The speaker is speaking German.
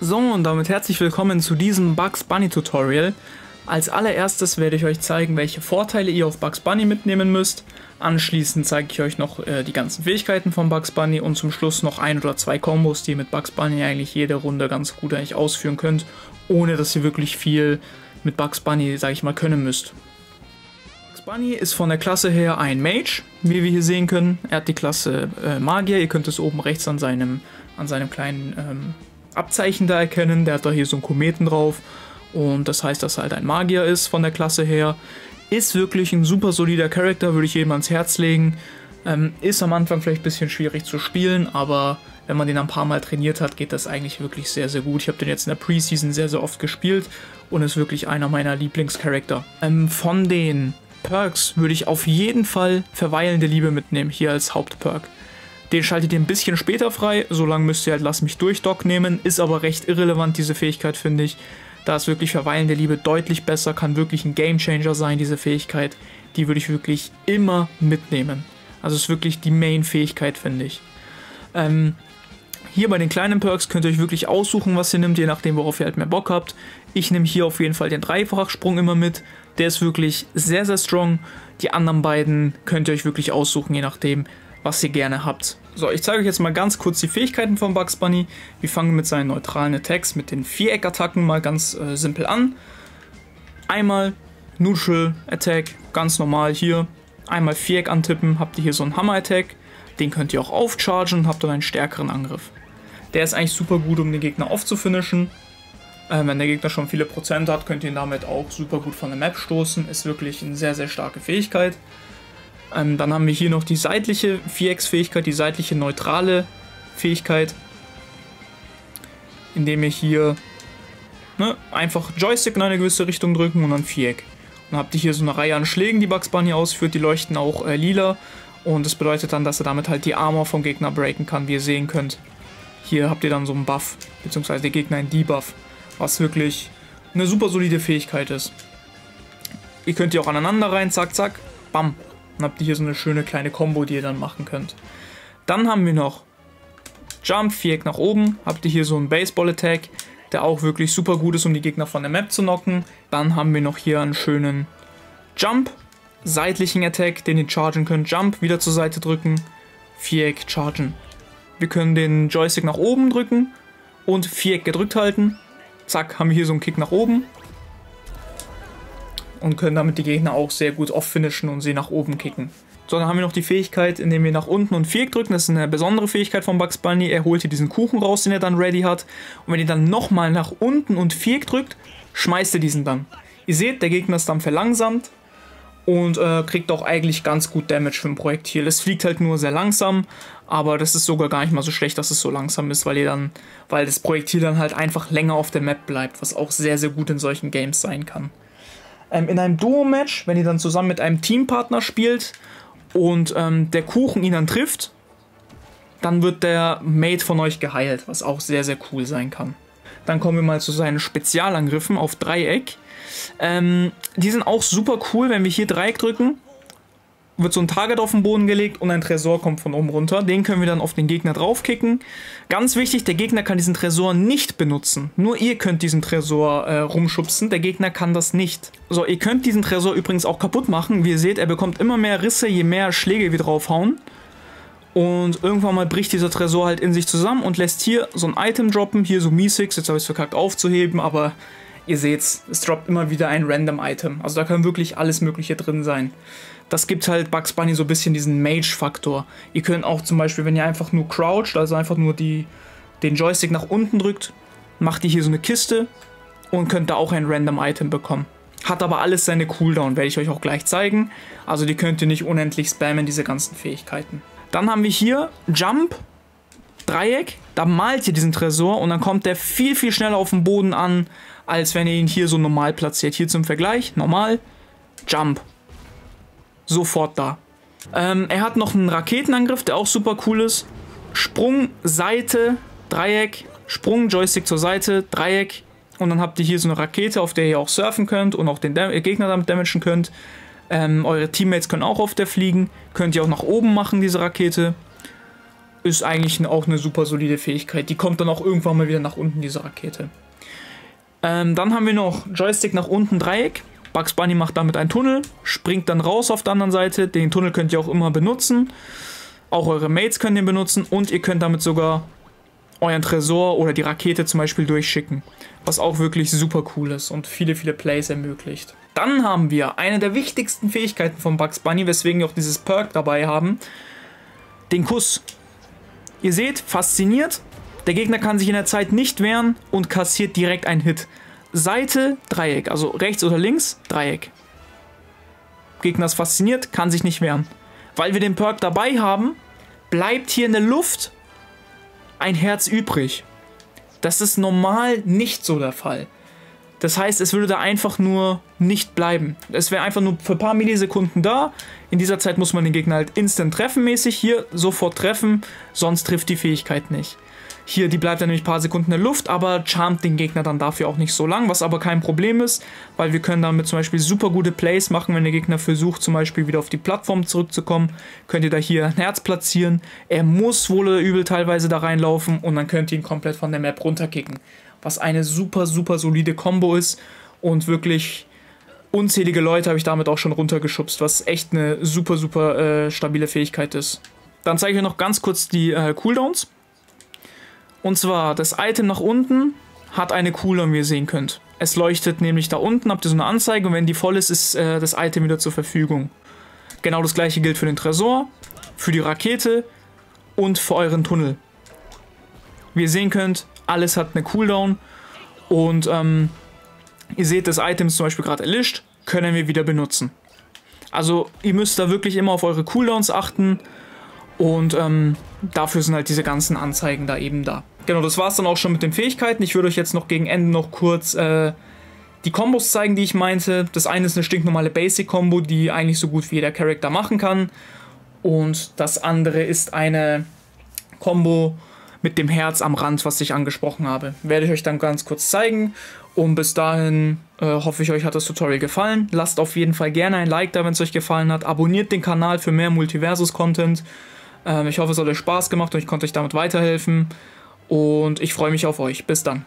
So, und damit herzlich willkommen zu diesem Bugs Bunny Tutorial. Als allererstes werde ich euch zeigen, welche Vorteile ihr auf Bugs Bunny mitnehmen müsst. Anschließend zeige ich euch noch äh, die ganzen Fähigkeiten von Bugs Bunny und zum Schluss noch ein oder zwei Kombos, die ihr mit Bugs Bunny eigentlich jede Runde ganz gut eigentlich ausführen könnt, ohne dass ihr wirklich viel mit Bugs Bunny, sage ich mal, können müsst. Bugs Bunny ist von der Klasse her ein Mage, wie wir hier sehen können. Er hat die Klasse äh, Magier, ihr könnt es oben rechts an seinem, an seinem kleinen ähm, Abzeichen da erkennen. Der hat da hier so einen Kometen drauf. Und das heißt, dass er halt ein Magier ist von der Klasse her. Ist wirklich ein super solider Charakter, würde ich jedem ans Herz legen. Ähm, ist am Anfang vielleicht ein bisschen schwierig zu spielen, aber wenn man den ein paar Mal trainiert hat, geht das eigentlich wirklich sehr, sehr gut. Ich habe den jetzt in der Preseason sehr, sehr oft gespielt und ist wirklich einer meiner Lieblingscharakter. Ähm, von den Perks würde ich auf jeden Fall Verweilende Liebe mitnehmen, hier als Hauptperk. Den schaltet ihr ein bisschen später frei, solange müsst ihr halt Lass mich durch Dock nehmen, ist aber recht irrelevant, diese Fähigkeit, finde ich. Da ist wirklich Verweilende Liebe deutlich besser, kann wirklich ein Gamechanger sein, diese Fähigkeit. Die würde ich wirklich immer mitnehmen. Also ist wirklich die Main-Fähigkeit, finde ich. Ähm, hier bei den kleinen Perks könnt ihr euch wirklich aussuchen, was ihr nehmt, je nachdem, worauf ihr halt mehr Bock habt. Ich nehme hier auf jeden Fall den Dreifachsprung immer mit. Der ist wirklich sehr, sehr strong. Die anderen beiden könnt ihr euch wirklich aussuchen, je nachdem, was ihr gerne habt. So, ich zeige euch jetzt mal ganz kurz die Fähigkeiten von Bugs Bunny. Wir fangen mit seinen neutralen Attacks, mit den Viereck-Attacken mal ganz äh, simpel an. Einmal Neutral Attack, ganz normal hier. Einmal Viereck antippen, habt ihr hier so einen Hammer-Attack. Den könnt ihr auch aufchargen und habt dann einen stärkeren Angriff. Der ist eigentlich super gut, um den Gegner aufzufinischen. Äh, wenn der Gegner schon viele Prozent hat, könnt ihr ihn damit auch super gut von der Map stoßen. Ist wirklich eine sehr, sehr starke Fähigkeit. Ähm, dann haben wir hier noch die seitliche Vierecksfähigkeit, die seitliche neutrale Fähigkeit, indem wir hier ne, einfach Joystick in eine gewisse Richtung drücken und dann Viereck. Dann habt ihr hier so eine Reihe an Schlägen, die Bugs Bunny ausführt, die leuchten auch äh, lila und das bedeutet dann, dass er damit halt die Armor vom Gegner breaken kann, wie ihr sehen könnt. Hier habt ihr dann so einen Buff, beziehungsweise der Gegner einen Debuff, was wirklich eine super solide Fähigkeit ist. Ihr könnt die auch aneinander rein, zack, zack, bam, dann habt ihr hier so eine schöne kleine Combo, die ihr dann machen könnt. Dann haben wir noch Jump, Viereck nach oben. Habt ihr hier so einen Baseball-Attack, der auch wirklich super gut ist, um die Gegner von der Map zu knocken. Dann haben wir noch hier einen schönen Jump, seitlichen Attack, den ihr chargen könnt. Jump, wieder zur Seite drücken, Viereck chargen. Wir können den Joystick nach oben drücken und Viereck gedrückt halten. Zack, haben wir hier so einen Kick nach oben und können damit die Gegner auch sehr gut off-finishen und sie nach oben kicken. So, dann haben wir noch die Fähigkeit, indem wir nach unten und Viereck drücken. Das ist eine besondere Fähigkeit von Bugs Bunny. Er holt hier diesen Kuchen raus, den er dann ready hat. Und wenn ihr dann nochmal nach unten und Viereck drückt, schmeißt er diesen dann. Ihr seht, der Gegner ist dann verlangsamt und äh, kriegt auch eigentlich ganz gut Damage für ein Projektil. Es fliegt halt nur sehr langsam, aber das ist sogar gar nicht mal so schlecht, dass es so langsam ist, weil ihr dann, weil das Projektil dann halt einfach länger auf der Map bleibt, was auch sehr, sehr gut in solchen Games sein kann. Ähm, in einem Duo-Match, wenn ihr dann zusammen mit einem Teampartner spielt und ähm, der Kuchen ihn dann trifft, dann wird der Mate von euch geheilt, was auch sehr, sehr cool sein kann. Dann kommen wir mal zu seinen Spezialangriffen auf Dreieck. Ähm, die sind auch super cool, wenn wir hier Dreieck drücken wird so ein Target auf den Boden gelegt und ein Tresor kommt von oben runter. Den können wir dann auf den Gegner draufkicken. Ganz wichtig, der Gegner kann diesen Tresor nicht benutzen. Nur ihr könnt diesen Tresor äh, rumschubsen, der Gegner kann das nicht. So, ihr könnt diesen Tresor übrigens auch kaputt machen. Wie ihr seht, er bekommt immer mehr Risse, je mehr Schläge wir draufhauen. Und irgendwann mal bricht dieser Tresor halt in sich zusammen und lässt hier so ein Item droppen. Hier so Mi-6, jetzt habe ich es verkackt aufzuheben, aber ihr seht's, es droppt immer wieder ein random Item. Also da kann wirklich alles mögliche drin sein das gibt halt Bugs Bunny so ein bisschen diesen Mage-Faktor. Ihr könnt auch zum Beispiel, wenn ihr einfach nur croucht, also einfach nur die, den Joystick nach unten drückt, macht ihr hier so eine Kiste und könnt da auch ein random Item bekommen. Hat aber alles seine Cooldown, werde ich euch auch gleich zeigen. Also die könnt ihr nicht unendlich spammen, diese ganzen Fähigkeiten. Dann haben wir hier Jump, Dreieck, da malt ihr diesen Tresor und dann kommt der viel, viel schneller auf den Boden an, als wenn ihr ihn hier so normal platziert. Hier zum Vergleich, normal, Jump sofort da. Ähm, er hat noch einen Raketenangriff, der auch super cool ist. Sprung, Seite, Dreieck, Sprung, Joystick zur Seite, Dreieck. Und dann habt ihr hier so eine Rakete, auf der ihr auch surfen könnt und auch den Dam Gegner damit damagen könnt. Ähm, eure Teammates können auch auf der fliegen. Könnt ihr auch nach oben machen, diese Rakete. ist eigentlich auch eine super solide Fähigkeit. Die kommt dann auch irgendwann mal wieder nach unten, diese Rakete. Ähm, dann haben wir noch Joystick nach unten, Dreieck. Bugs Bunny macht damit einen Tunnel, springt dann raus auf der anderen Seite. Den Tunnel könnt ihr auch immer benutzen. Auch eure Mates können den benutzen und ihr könnt damit sogar euren Tresor oder die Rakete zum Beispiel durchschicken. Was auch wirklich super cool ist und viele, viele Plays ermöglicht. Dann haben wir eine der wichtigsten Fähigkeiten von Bugs Bunny, weswegen wir auch dieses Perk dabei haben. Den Kuss. Ihr seht, fasziniert. Der Gegner kann sich in der Zeit nicht wehren und kassiert direkt einen Hit. Seite, Dreieck. Also rechts oder links, Dreieck. Gegner ist fasziniert, kann sich nicht wehren. Weil wir den Perk dabei haben, bleibt hier in der Luft ein Herz übrig. Das ist normal nicht so der Fall. Das heißt, es würde da einfach nur nicht bleiben. Es wäre einfach nur für ein paar Millisekunden da. In dieser Zeit muss man den Gegner halt instant treffen mäßig. Hier sofort treffen, sonst trifft die Fähigkeit nicht. Hier, die bleibt dann nämlich ein paar Sekunden in der Luft, aber charmt den Gegner dann dafür auch nicht so lang, was aber kein Problem ist, weil wir können damit zum Beispiel super gute Plays machen, wenn der Gegner versucht zum Beispiel wieder auf die Plattform zurückzukommen, könnt ihr da hier ein Herz platzieren. Er muss wohl oder übel teilweise da reinlaufen und dann könnt ihr ihn komplett von der Map runterkicken. Was eine super, super solide Combo ist und wirklich unzählige Leute habe ich damit auch schon runtergeschubst, was echt eine super, super äh, stabile Fähigkeit ist. Dann zeige ich euch noch ganz kurz die äh, Cooldowns. Und zwar, das Item nach unten hat eine Cooldown, wie ihr sehen könnt. Es leuchtet nämlich da unten, habt ihr so eine Anzeige und wenn die voll ist, ist äh, das Item wieder zur Verfügung. Genau das gleiche gilt für den Tresor, für die Rakete und für euren Tunnel. Wie ihr sehen könnt, alles hat eine Cooldown und ähm, ihr seht, das Item ist zum Beispiel gerade erlischt, können wir wieder benutzen. Also ihr müsst da wirklich immer auf eure Cooldowns achten und ähm, dafür sind halt diese ganzen Anzeigen da eben da. Genau, das war es dann auch schon mit den Fähigkeiten. Ich würde euch jetzt noch gegen Ende noch kurz äh, die Kombos zeigen, die ich meinte. Das eine ist eine stinknormale Basic-Kombo, die eigentlich so gut wie jeder Charakter machen kann. Und das andere ist eine Kombo mit dem Herz am Rand, was ich angesprochen habe. Werde ich euch dann ganz kurz zeigen. Und bis dahin äh, hoffe ich, euch hat das Tutorial gefallen. Lasst auf jeden Fall gerne ein Like da, wenn es euch gefallen hat. Abonniert den Kanal für mehr Multiversus-Content. Ähm, ich hoffe, es hat euch Spaß gemacht und ich konnte euch damit weiterhelfen. Und ich freue mich auf euch. Bis dann.